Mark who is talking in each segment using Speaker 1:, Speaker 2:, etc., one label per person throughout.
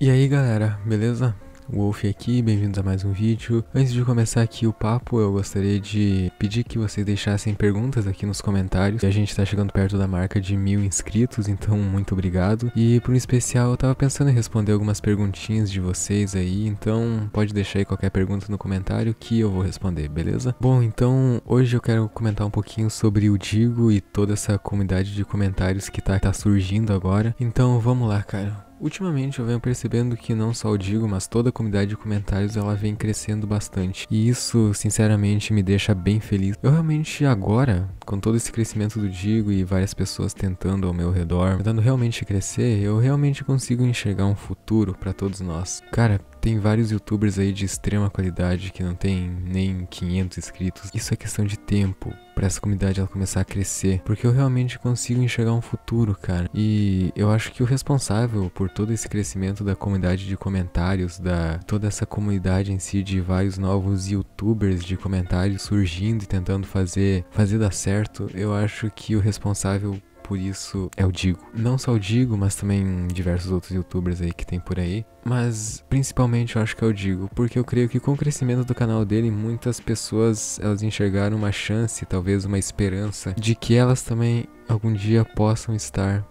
Speaker 1: E aí galera, beleza? Wolf aqui, bem-vindos a mais um vídeo. Antes de começar aqui o papo, eu gostaria de pedir que vocês deixassem perguntas aqui nos comentários. A gente tá chegando perto da marca de mil inscritos, então muito obrigado. E por um especial, eu tava pensando em responder algumas perguntinhas de vocês aí, então pode deixar aí qualquer pergunta no comentário que eu vou responder, beleza? Bom, então hoje eu quero comentar um pouquinho sobre o Digo e toda essa comunidade de comentários que tá, tá surgindo agora. Então vamos lá, cara. Ultimamente eu venho percebendo que não só o Digo, mas toda a comunidade de comentários ela vem crescendo bastante. E isso, sinceramente, me deixa bem feliz. Eu realmente agora, com todo esse crescimento do Digo e várias pessoas tentando ao meu redor, tentando realmente crescer, eu realmente consigo enxergar um futuro para todos nós. Cara, tem vários youtubers aí de extrema qualidade que não tem nem 500 inscritos. Isso é questão de tempo para essa comunidade ela começar a crescer, porque eu realmente consigo enxergar um futuro, cara. E eu acho que o responsável por todo esse crescimento da comunidade de comentários, da toda essa comunidade em si de vários novos youtubers de comentários surgindo e tentando fazer fazer dar certo, eu acho que o responsável por isso é o Digo. Não só o Digo, mas também diversos outros youtubers aí que tem por aí. Mas principalmente eu acho que é o Digo, porque eu creio que com o crescimento do canal dele, muitas pessoas elas enxergaram uma chance, talvez uma esperança de que elas também algum dia possam estar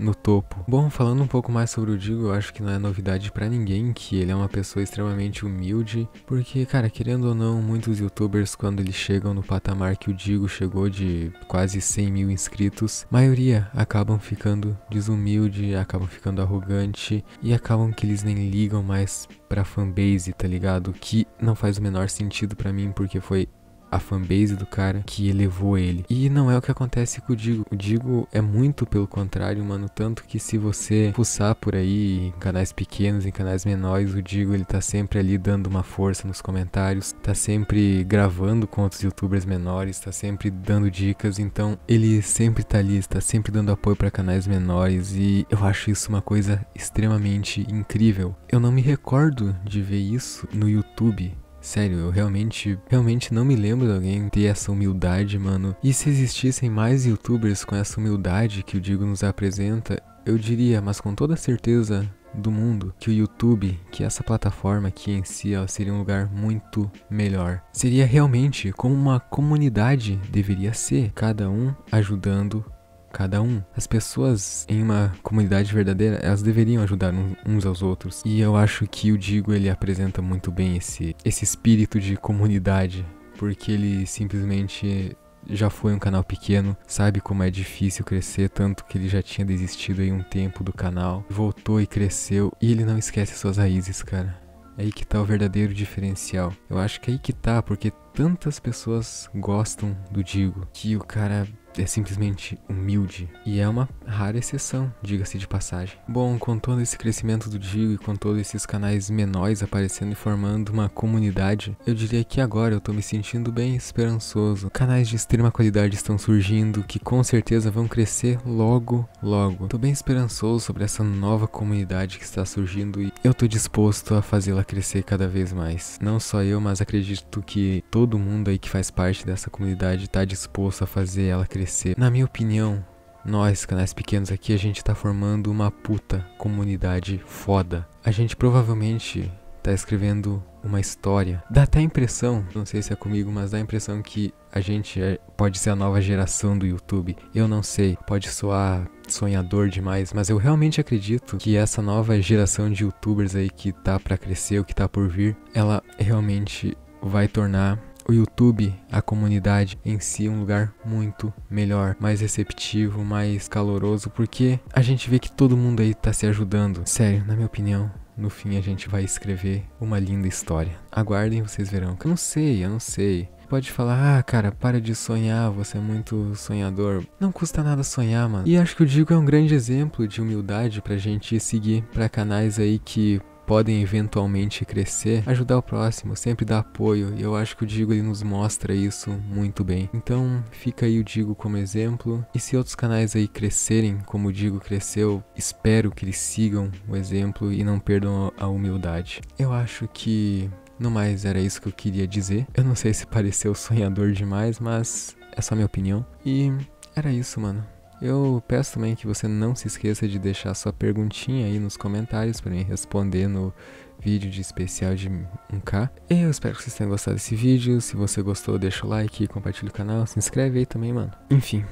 Speaker 1: no topo. Bom, falando um pouco mais sobre o Digo, eu acho que não é novidade para ninguém que ele é uma pessoa extremamente humilde, porque, cara, querendo ou não, muitos youtubers, quando eles chegam no patamar que o Digo chegou de quase 100 mil inscritos, maioria acabam ficando desumilde, acabam ficando arrogante e acabam que eles nem ligam mais pra fanbase, tá ligado? Que não faz o menor sentido para mim, porque foi a fanbase do cara que elevou ele. E não é o que acontece com o Digo. O Digo é muito pelo contrário, mano. Tanto que se você fuçar por aí em canais pequenos, em canais menores, o Digo ele tá sempre ali dando uma força nos comentários, tá sempre gravando com outros youtubers menores, tá sempre dando dicas. Então ele sempre tá ali, está sempre dando apoio para canais menores e eu acho isso uma coisa extremamente incrível. Eu não me recordo de ver isso no YouTube Sério, eu realmente, realmente não me lembro de alguém ter essa humildade, mano. E se existissem mais youtubers com essa humildade que o Digo nos apresenta, eu diria, mas com toda certeza do mundo, que o YouTube, que essa plataforma aqui em si, ela seria um lugar muito melhor. Seria realmente como uma comunidade deveria ser, cada um ajudando cada um. As pessoas em uma comunidade verdadeira, elas deveriam ajudar uns aos outros. E eu acho que o Digo ele apresenta muito bem esse esse espírito de comunidade, porque ele simplesmente já foi um canal pequeno, sabe como é difícil crescer, tanto que ele já tinha desistido aí um tempo do canal, voltou e cresceu, e ele não esquece suas raízes, cara. É aí que tá o verdadeiro diferencial. Eu acho que é aí que tá, porque tantas pessoas gostam do Digo, que o cara é simplesmente humilde e é uma rara exceção, diga-se de passagem. Bom, com todo esse crescimento do Digo e com todos esses canais menores aparecendo e formando uma comunidade, eu diria que agora eu tô me sentindo bem esperançoso. Canais de extrema qualidade estão surgindo que com certeza vão crescer logo, logo. Tô bem esperançoso sobre essa nova comunidade que está surgindo e eu tô disposto a fazê-la crescer cada vez mais. Não só eu, mas acredito que todo mundo aí que faz parte dessa comunidade tá disposto a fazer ela crescer crescer. Na minha opinião, nós, canais pequenos aqui, a gente tá formando uma puta comunidade foda. A gente provavelmente tá escrevendo uma história. Dá até a impressão, não sei se é comigo, mas dá a impressão que a gente é, pode ser a nova geração do YouTube. Eu não sei, pode soar sonhador demais, mas eu realmente acredito que essa nova geração de youtubers aí que tá para crescer, o que tá por vir, ela realmente vai tornar YouTube, a comunidade em si, um lugar muito melhor, mais receptivo, mais caloroso, porque a gente vê que todo mundo aí tá se ajudando. Sério, na minha opinião, no fim a gente vai escrever uma linda história. Aguardem, vocês verão. Eu não sei, eu não sei. Pode falar, ah, cara, para de sonhar, você é muito sonhador. Não custa nada sonhar, mano. E acho que o Digo é um grande exemplo de humildade pra gente seguir para canais aí que podem eventualmente crescer, ajudar o próximo, sempre dar apoio. E eu acho que o Digo ele nos mostra isso muito bem. Então fica aí o Digo como exemplo. E se outros canais aí crescerem como o Digo cresceu, espero que eles sigam o exemplo e não perdam a humildade. Eu acho que no mais era isso que eu queria dizer. Eu não sei se pareceu sonhador demais, mas é só minha opinião. E era isso, mano. Eu peço também que você não se esqueça de deixar sua perguntinha aí nos comentários para mim responder no vídeo de especial de 1K. Eu espero que vocês tenham gostado desse vídeo. Se você gostou, deixa o like, compartilha o canal, se inscreve aí também, mano. Enfim,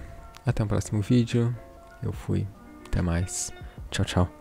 Speaker 1: até o próximo vídeo. Eu fui. Até mais. Tchau, tchau.